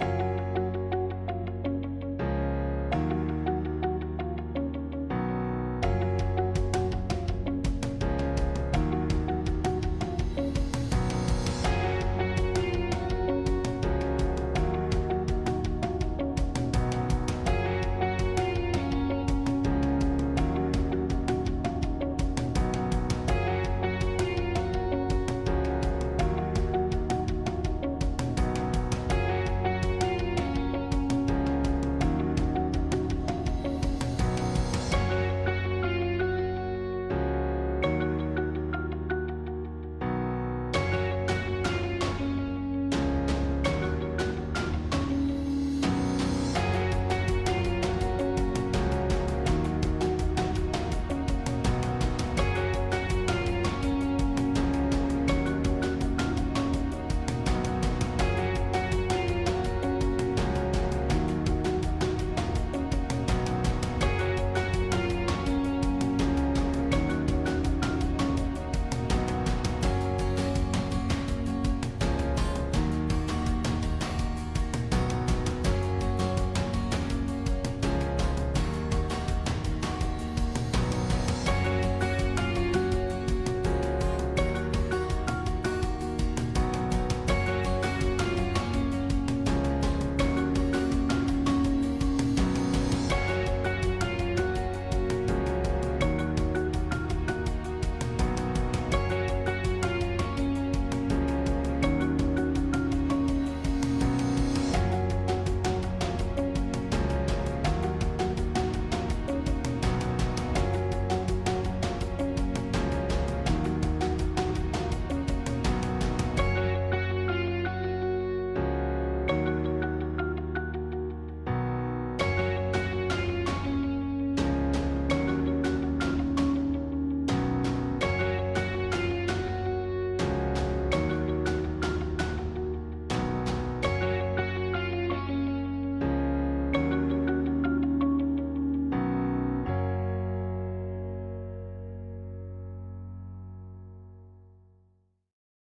Bye.